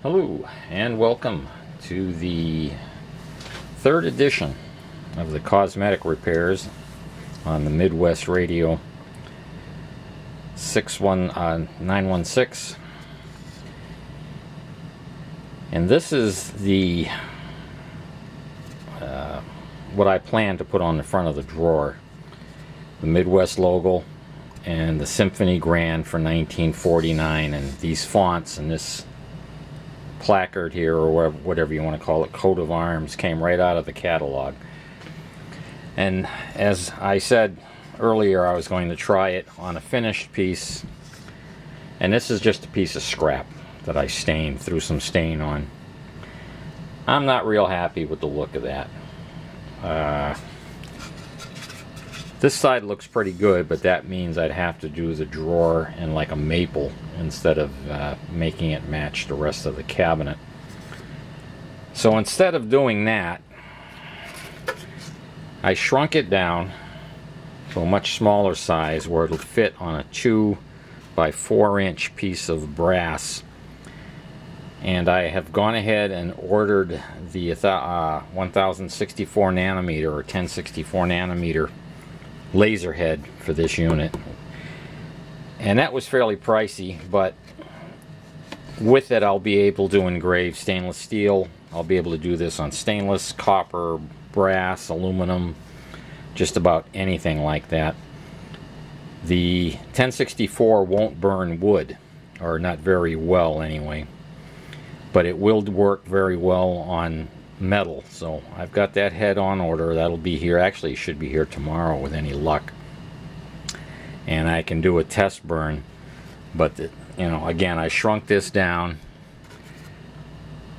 Hello and welcome to the third edition of the cosmetic repairs on the Midwest Radio 61916 uh, and this is the uh, what I plan to put on the front of the drawer. The Midwest logo and the Symphony Grand for 1949 and these fonts and this placard here or whatever you want to call it coat of arms came right out of the catalog. And as I said earlier I was going to try it on a finished piece. And this is just a piece of scrap that I stained threw some stain on. I'm not real happy with the look of that. Uh, this side looks pretty good, but that means I'd have to do the drawer in like a maple instead of uh, making it match the rest of the cabinet. So instead of doing that, I shrunk it down to a much smaller size where it'll fit on a 2 by 4 inch piece of brass. And I have gone ahead and ordered the uh, 1064 nanometer or 1064 nanometer laser head for this unit. And that was fairly pricey, but with it I'll be able to engrave stainless steel. I'll be able to do this on stainless, copper, brass, aluminum, just about anything like that. The 1064 won't burn wood, or not very well anyway, but it will work very well on metal. So I've got that head on order. That'll be here. Actually, should be here tomorrow with any luck. And I can do a test burn. But, the, you know, again, I shrunk this down.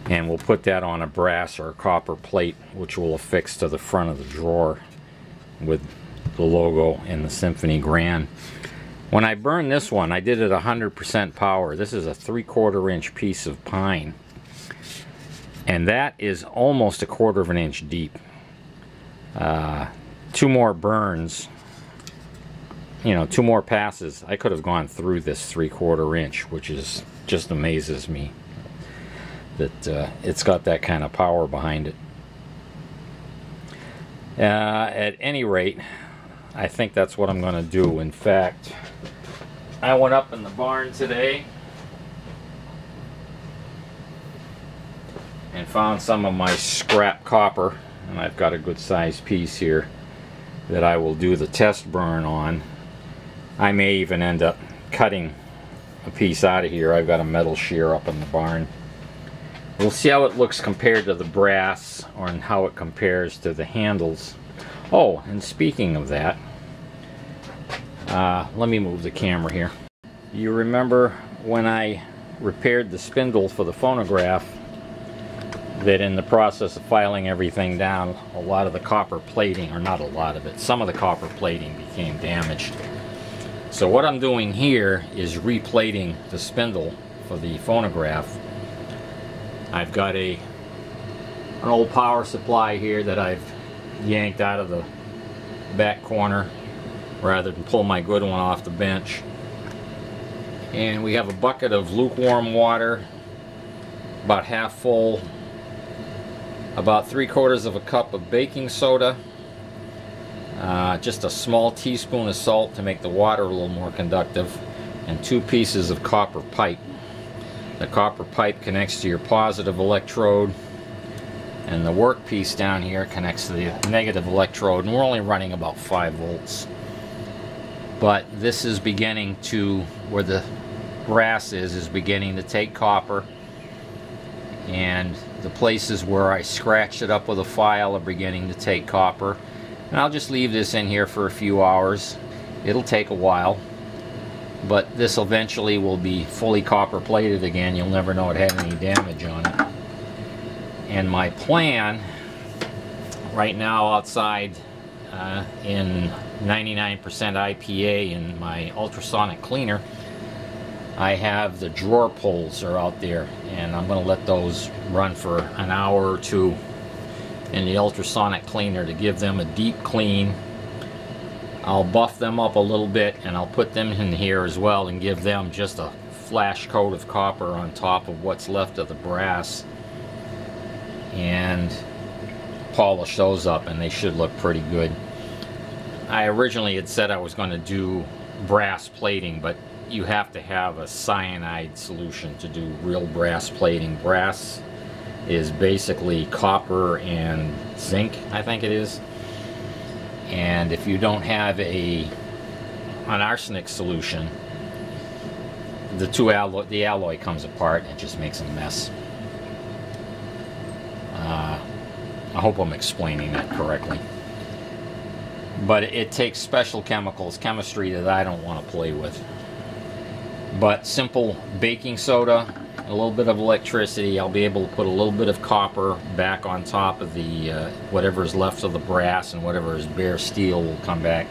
And we'll put that on a brass or a copper plate, which will affix to the front of the drawer with the logo and the Symphony Grand. When I burned this one, I did it 100% power. This is a three-quarter inch piece of pine and that is almost a quarter of an inch deep. Uh, two more burns, you know, two more passes, I could have gone through this three quarter inch, which is just amazes me that uh, it's got that kind of power behind it. Uh, at any rate, I think that's what I'm going to do. In fact, I went up in the barn today and found some of my scrap copper and I've got a good sized piece here that I will do the test burn on. I may even end up cutting a piece out of here. I've got a metal shear up in the barn. We'll see how it looks compared to the brass or how it compares to the handles. Oh and speaking of that uh, let me move the camera here. You remember when I repaired the spindle for the phonograph that in the process of filing everything down, a lot of the copper plating, or not a lot of it, some of the copper plating became damaged. So what I'm doing here is replating the spindle for the phonograph. I've got a an old power supply here that I've yanked out of the back corner rather than pull my good one off the bench. And we have a bucket of lukewarm water, about half full, about three quarters of a cup of baking soda, uh, just a small teaspoon of salt to make the water a little more conductive, and two pieces of copper pipe. The copper pipe connects to your positive electrode, and the workpiece down here connects to the negative electrode, and we're only running about 5 volts. But this is beginning to, where the brass is, is beginning to take copper, and the places where I scratched it up with a file are beginning to take copper. And I'll just leave this in here for a few hours. It'll take a while, but this eventually will be fully copper plated again. You'll never know it had any damage on it. And my plan right now outside uh, in 99% IPA in my ultrasonic cleaner I have the drawer pulls are out there and I'm going to let those run for an hour or two in the ultrasonic cleaner to give them a deep clean. I'll buff them up a little bit and I'll put them in here as well and give them just a flash coat of copper on top of what's left of the brass and polish those up and they should look pretty good. I originally had said I was going to do brass plating but you have to have a cyanide solution to do real brass plating. Brass is basically copper and zinc I think it is. And if you don't have a an arsenic solution the two alloy the alloy comes apart and just makes a mess. Uh, I hope I'm explaining that correctly. But it takes special chemicals chemistry that I don't want to play with but simple baking soda a little bit of electricity I'll be able to put a little bit of copper back on top of the uh, whatever is left of the brass and whatever is bare steel will come back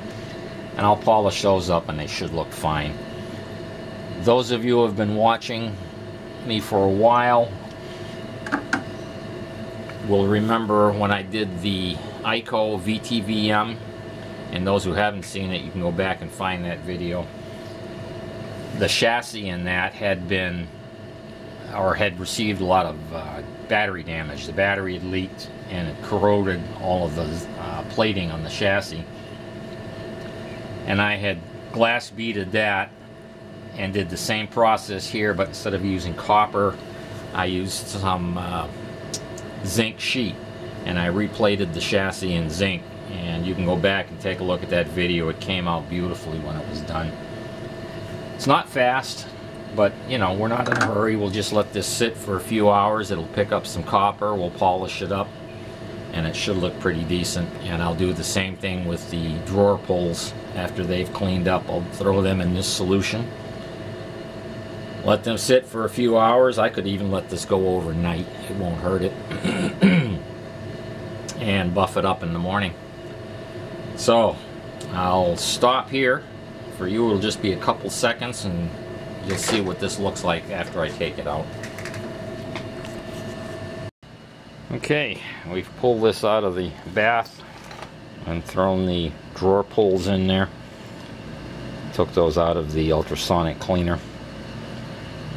and I'll polish those up and they should look fine. Those of you who have been watching me for a while will remember when I did the EICO VTVM and those who haven't seen it you can go back and find that video. The chassis in that had been or had received a lot of uh, battery damage. The battery had leaked and it corroded all of the uh, plating on the chassis. And I had glass beaded that and did the same process here but instead of using copper I used some uh, zinc sheet and I replated the chassis in zinc. And you can go back and take a look at that video. It came out beautifully when it was done it's not fast but you know we're not in a hurry. We'll just let this sit for a few hours. It'll pick up some copper. We'll polish it up and it should look pretty decent. And I'll do the same thing with the drawer pulls after they've cleaned up. I'll throw them in this solution. Let them sit for a few hours. I could even let this go overnight. It won't hurt it. And buff it up in the morning. So I'll stop here for you it'll just be a couple seconds and you'll see what this looks like after I take it out Okay, we've pulled this out of the bath and thrown the drawer pulls in there. Took those out of the ultrasonic cleaner.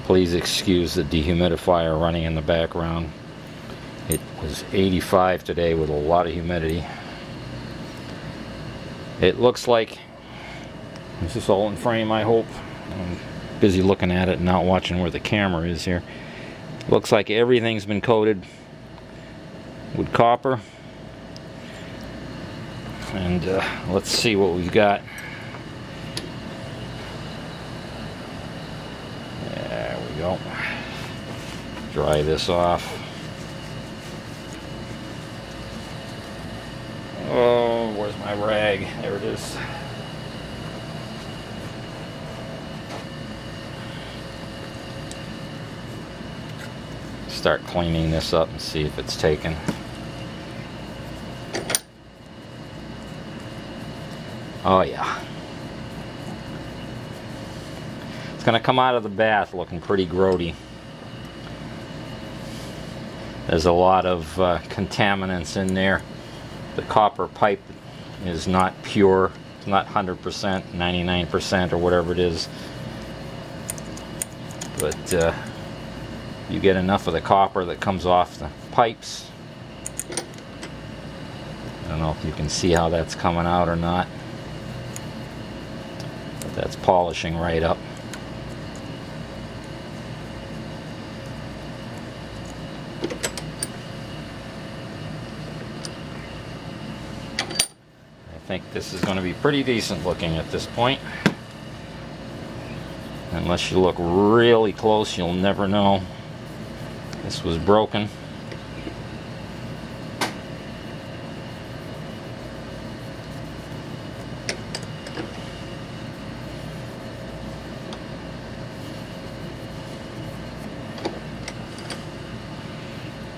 Please excuse the dehumidifier running in the background. It was 85 today with a lot of humidity. It looks like this is all in frame I hope. I'm busy looking at it and not watching where the camera is here. Looks like everything's been coated with copper. And uh, let's see what we've got. There we go. Dry this off. Oh where's my rag? There it is start cleaning this up and see if it's taken Oh yeah. It's going to come out of the bath looking pretty grody. There's a lot of uh, contaminants in there. The copper pipe is not pure. It's not 100%, 99% or whatever it is. But uh, you get enough of the copper that comes off the pipes. I don't know if you can see how that's coming out or not. But that's polishing right up. I think this is going to be pretty decent looking at this point. Unless you look really close, you'll never know. This was broken.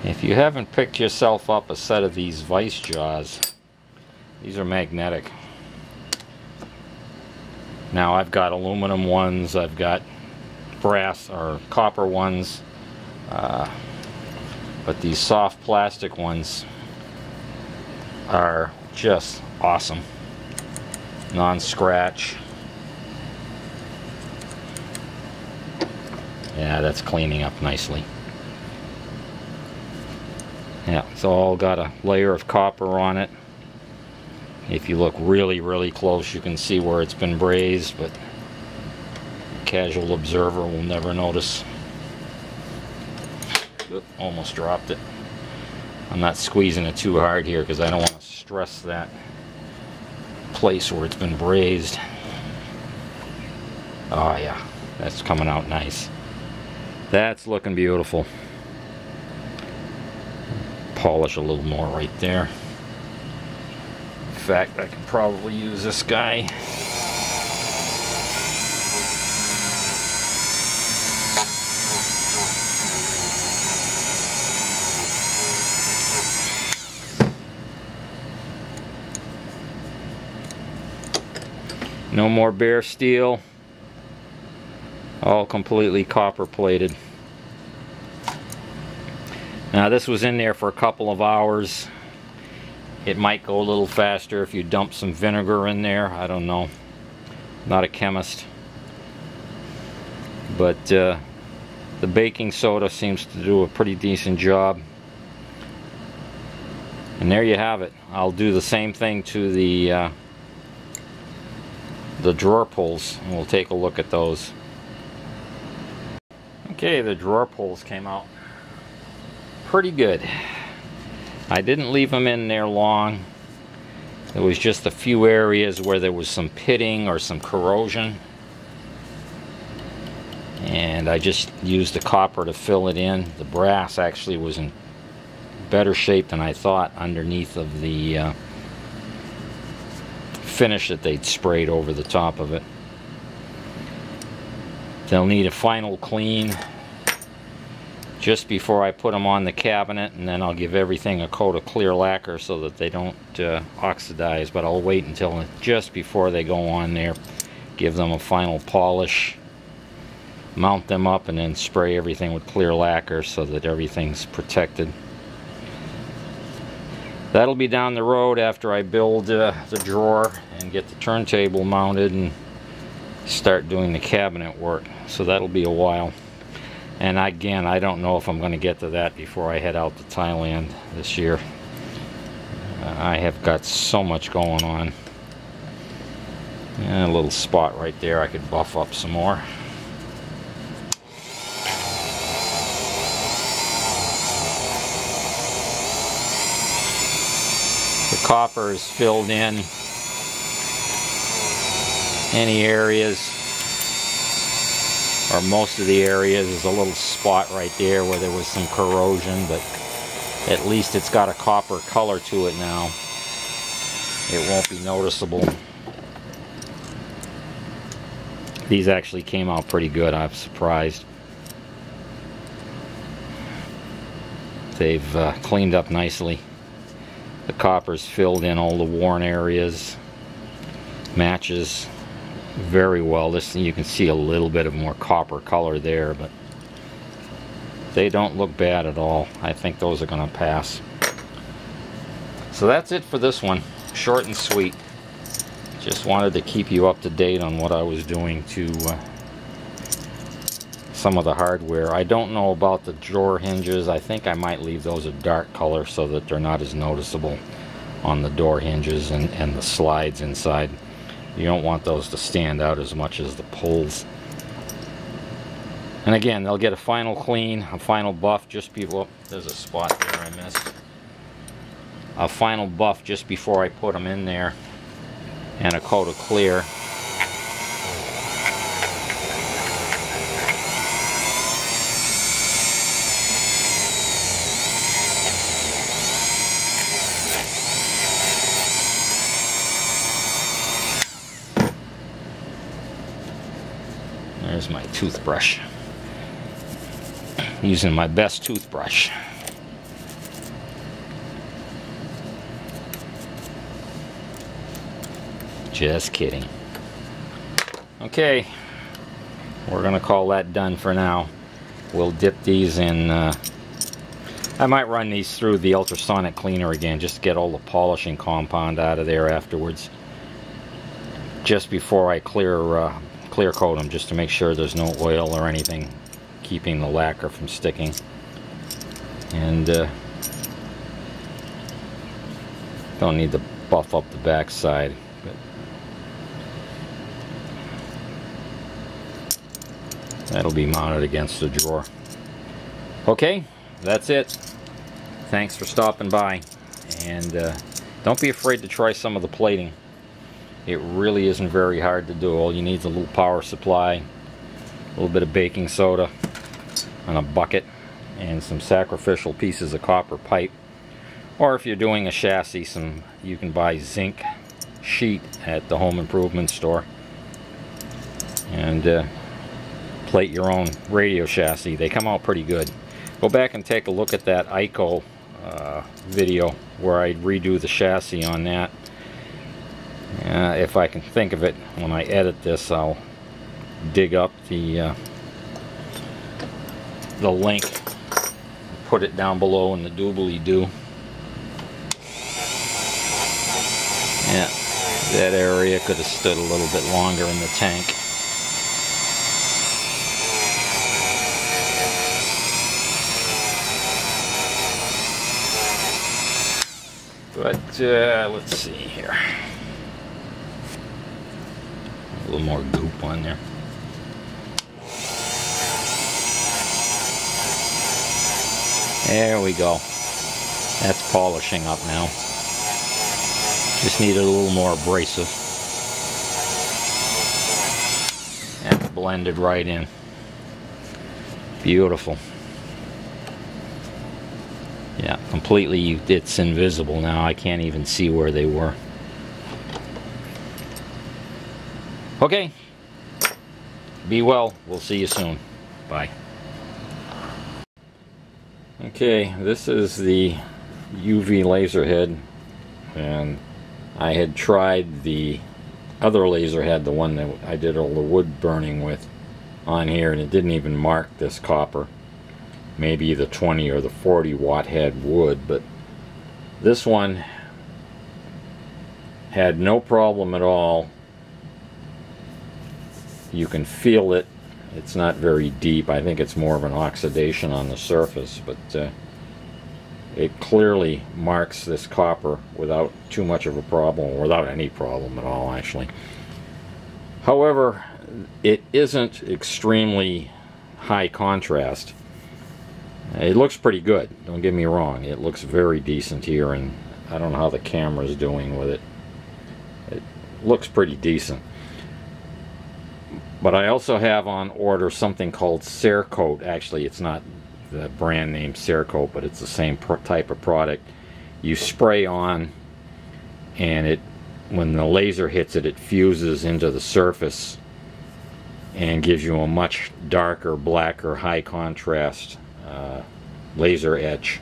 If you haven't picked yourself up a set of these vice jaws, these are magnetic. Now I've got aluminum ones, I've got brass or copper ones, uh, but these soft plastic ones are just awesome. Non-scratch. Yeah, that's cleaning up nicely. Yeah, it's all got a layer of copper on it. If you look really, really close, you can see where it's been brazed, but casual observer will never notice. Almost dropped it. I'm not squeezing it too hard here because I don't want to stress that place where it's been brazed. Oh yeah, that's coming out nice. That's looking beautiful. Polish a little more right there. In fact, I can probably use this guy. No more bare steel. All completely copper plated. Now this was in there for a couple of hours. It might go a little faster if you dump some vinegar in there. I don't know. Not a chemist. But uh, the baking soda seems to do a pretty decent job. And there you have it. I'll do the same thing to the uh, the drawer pulls and we'll take a look at those. Okay, the drawer pulls came out pretty good. I didn't leave them in there long. There was just a few areas where there was some pitting or some corrosion. And I just used the copper to fill it in. The brass actually was in better shape than I thought underneath of the uh, finish that they'd sprayed over the top of it. They'll need a final clean just before I put them on the cabinet and then I'll give everything a coat of clear lacquer so that they don't uh, oxidize but I'll wait until just before they go on there give them a final polish mount them up and then spray everything with clear lacquer so that everything's protected That'll be down the road after I build uh, the drawer and get the turntable mounted and start doing the cabinet work. So that'll be a while. And again, I don't know if I'm going to get to that before I head out to Thailand this year. Uh, I have got so much going on. And a little spot right there I could buff up some more. Copper is filled in any areas or most of the areas. Is a little spot right there where there was some corrosion but at least it's got a copper color to it now. It won't be noticeable. These actually came out pretty good. I'm surprised. They've uh, cleaned up nicely the copper's filled in all the worn areas. Matches very well. This you can see a little bit of more copper color there, but they don't look bad at all. I think those are going to pass. So that's it for this one. Short and sweet. Just wanted to keep you up to date on what I was doing to uh, some of the hardware. I don't know about the drawer hinges. I think I might leave those a dark color so that they're not as noticeable on the door hinges and, and the slides inside. You don't want those to stand out as much as the pulls. And again, they'll get a final clean, a final buff just before, there's a spot there I missed. A final buff just before I put them in there and a coat of clear. There's my toothbrush. Using my best toothbrush. Just kidding. Okay, we're gonna call that done for now. We'll dip these in, uh, I might run these through the ultrasonic cleaner again just to get all the polishing compound out of there afterwards. Just before I clear uh, clear coat them just to make sure there's no oil or anything keeping the lacquer from sticking. And uh, don't need to buff up the back side. But that'll be mounted against the drawer. Okay, that's it. Thanks for stopping by. And uh, don't be afraid to try some of the plating. It really isn't very hard to do. All you need is a little power supply, a little bit of baking soda, and a bucket, and some sacrificial pieces of copper pipe. Or if you're doing a chassis, some you can buy zinc sheet at the home improvement store. And uh, plate your own radio chassis. They come out pretty good. Go back and take a look at that EICO uh, video where I redo the chassis on that. Uh, if I can think of it when I edit this, I'll dig up the uh, the link, put it down below in the doobly-doo. Yeah, that area could have stood a little bit longer in the tank. But uh, let's see here. Little more goop on there. There we go. That's polishing up now. Just needed a little more abrasive. That's blended right in. Beautiful. Yeah, completely, it's invisible now. I can't even see where they were. Okay. Be well. We'll see you soon. Bye. Okay, this is the UV laser head and I had tried the other laser head, the one that I did all the wood burning with on here and it didn't even mark this copper maybe the 20 or the 40 watt head would but this one had no problem at all you can feel it. It's not very deep. I think it's more of an oxidation on the surface but uh, it clearly marks this copper without too much of a problem or without any problem at all actually. However it isn't extremely high contrast. It looks pretty good don't get me wrong. It looks very decent here and I don't know how the camera's doing with it. It looks pretty decent but I also have on order something called Cerakote. Actually, it's not the brand name Cerakote, but it's the same type of product. You spray on, and it, when the laser hits it, it fuses into the surface and gives you a much darker, blacker, high contrast uh, laser etch.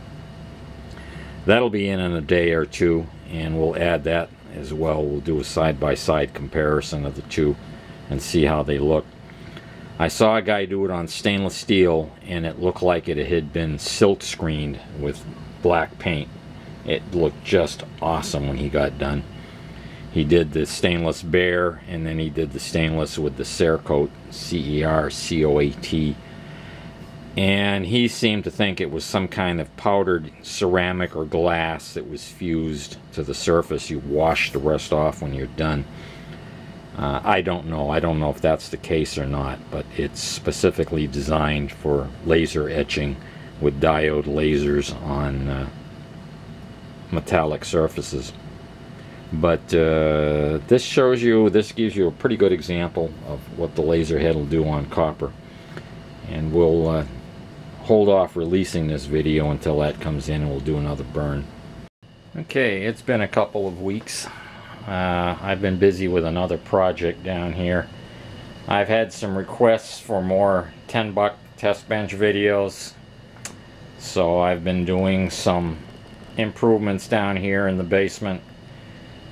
That'll be in in a day or two, and we'll add that as well. We'll do a side-by-side -side comparison of the two and see how they look. I saw a guy do it on stainless steel and it looked like it had been silk screened with black paint. It looked just awesome when he got done. He did the stainless bare and then he did the stainless with the Cerakote, C-E-R-C-O-A-T. And he seemed to think it was some kind of powdered ceramic or glass that was fused to the surface. You wash the rest off when you're done. Uh, I don't know. I don't know if that's the case or not, but it's specifically designed for laser etching with diode lasers on uh, metallic surfaces. But uh, this shows you, this gives you a pretty good example of what the laser head will do on copper. And we'll uh, hold off releasing this video until that comes in and we'll do another burn. Okay, it's been a couple of weeks uh, I've been busy with another project down here. I've had some requests for more 10 buck test bench videos. So I've been doing some improvements down here in the basement.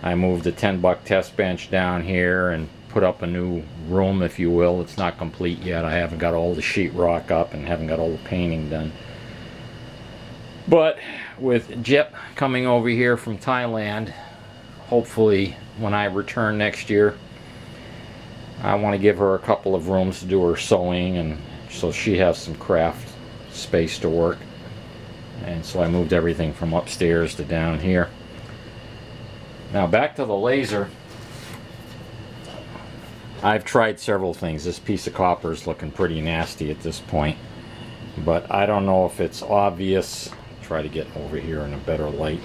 I moved the 10 buck test bench down here and put up a new room if you will. It's not complete yet. I haven't got all the sheetrock up and haven't got all the painting done. But with Jip coming over here from Thailand hopefully when I return next year I want to give her a couple of rooms to do her sewing and so she has some craft space to work. And so I moved everything from upstairs to down here. Now back to the laser. I've tried several things. This piece of copper is looking pretty nasty at this point. But I don't know if it's obvious. Try to get over here in a better light.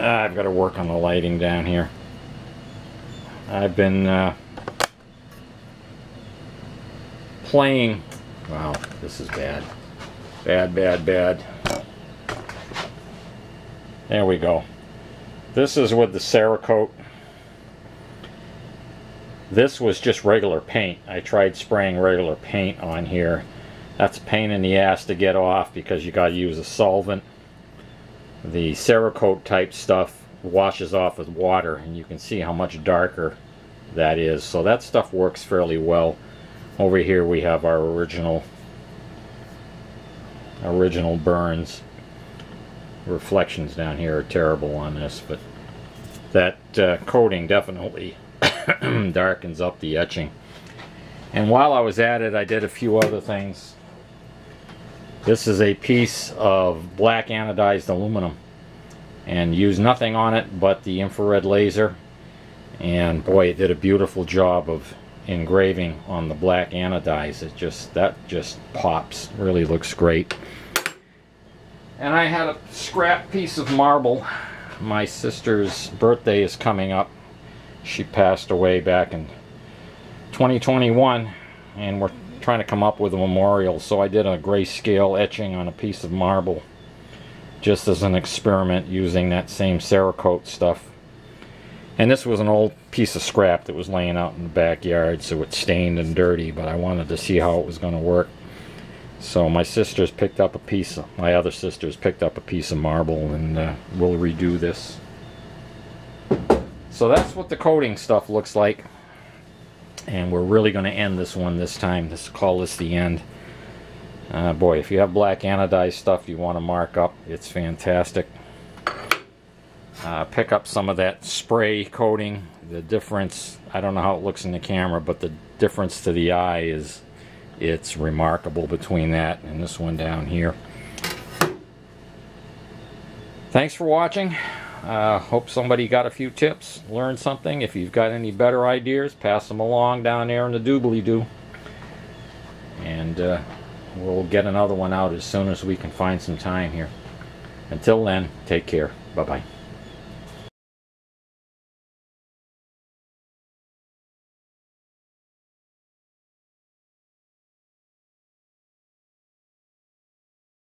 Ah, I've got to work on the lighting down here. I've been uh, playing. Wow, this is bad. Bad, bad, bad. There we go. This is with the Cerakote. This was just regular paint. I tried spraying regular paint on here. That's a pain in the ass to get off because you got to use a solvent. The Cerakote type stuff washes off with water and you can see how much darker that is. So that stuff works fairly well. Over here we have our original original burns. Reflections down here are terrible on this, but that uh, coating definitely darkens up the etching. And while I was at it, I did a few other things. This is a piece of black anodized aluminum and used nothing on it but the infrared laser. And boy it did a beautiful job of engraving on the black anodize. It just that just pops really looks great. And I had a scrap piece of marble. My sister's birthday is coming up. She passed away back in 2021 and we're trying to come up with a memorial so I did a grayscale etching on a piece of marble just as an experiment using that same Cerakote stuff and this was an old piece of scrap that was laying out in the backyard, so it's stained and dirty, but I wanted to see how it was going to work. So my sisters picked up a piece of, my other sisters picked up a piece of marble and uh, we'll redo this. So that's what the coating stuff looks like. And we're really going to end this one this time. Let's call this the end. Uh, boy, if you have black anodized stuff you want to mark up, it's fantastic uh, pick up some of that spray coating. The difference, I don't know how it looks in the camera, but the difference to the eye is it's remarkable between that and this one down here. Thanks for watching. Uh, hope somebody got a few tips, learned something. If you've got any better ideas, pass them along down there in the doobly-doo. And uh, we'll get another one out as soon as we can find some time here. Until then, take care. Bye-bye.